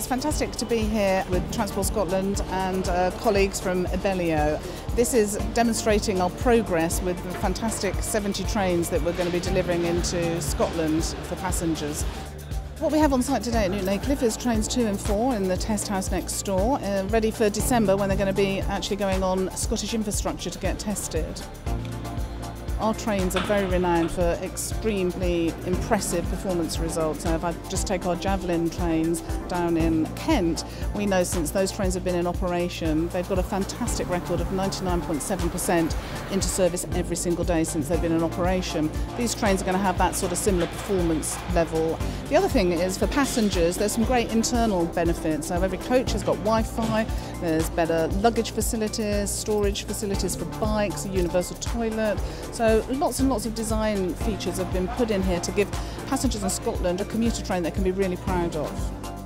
It's fantastic to be here with Transport Scotland and uh, colleagues from Abellio. This is demonstrating our progress with the fantastic 70 trains that we're going to be delivering into Scotland for passengers. What we have on site today at Newton Aycliffe is trains 2 and 4 in the test house next door, uh, ready for December when they're going to be actually going on Scottish infrastructure to get tested. Our trains are very renowned for extremely impressive performance results. If I just take our Javelin trains down in Kent, we know since those trains have been in operation, they've got a fantastic record of 99.7% into service every single day since they've been in operation. These trains are going to have that sort of similar performance level. The other thing is for passengers, there's some great internal benefits. So every coach has got Wi-Fi, there's better luggage facilities, storage facilities for bikes, a universal toilet. So so lots and lots of design features have been put in here to give passengers in Scotland a commuter train they can be really proud of.